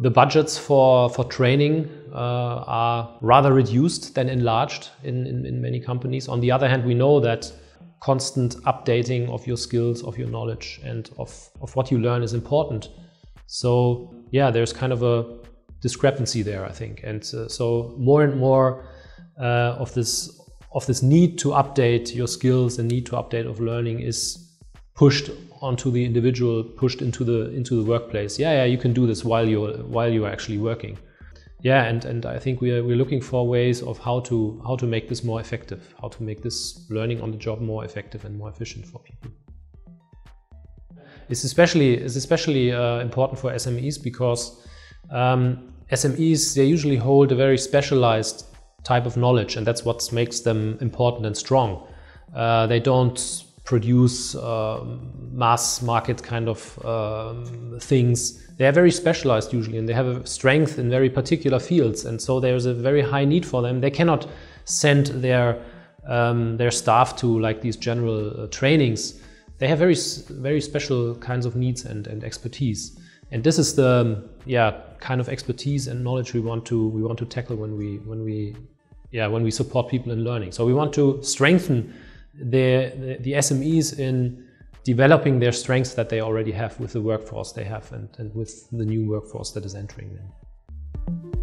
the budgets for, for training uh, are rather reduced than enlarged in, in, in, many companies. On the other hand, we know that constant updating of your skills, of your knowledge, and of, of what you learn is important. So, yeah, there's kind of a discrepancy there, I think. And uh, so, more and more uh, of this of this need to update your skills and need to update of learning is pushed onto the individual, pushed into the into the workplace. Yeah, yeah, you can do this while you're while you're actually working. Yeah, and, and I think we're we're looking for ways of how to how to make this more effective, how to make this learning on the job more effective and more efficient for people. It's especially it's especially uh, important for SMEs because um, SMEs they usually hold a very specialized type of knowledge, and that's what makes them important and strong. Uh, they don't produce uh, mass market kind of um, things. They are very specialized usually, and they have a strength in very particular fields, and so there's a very high need for them. They cannot send their um, their staff to like these general uh, trainings. They have very very special kinds of needs and, and expertise, and this is the yeah kind of expertise and knowledge we want to we want to tackle when we when we yeah when we support people in learning. So we want to strengthen the, the, the SMEs in developing their strengths that they already have with the workforce they have and, and with the new workforce that is entering them.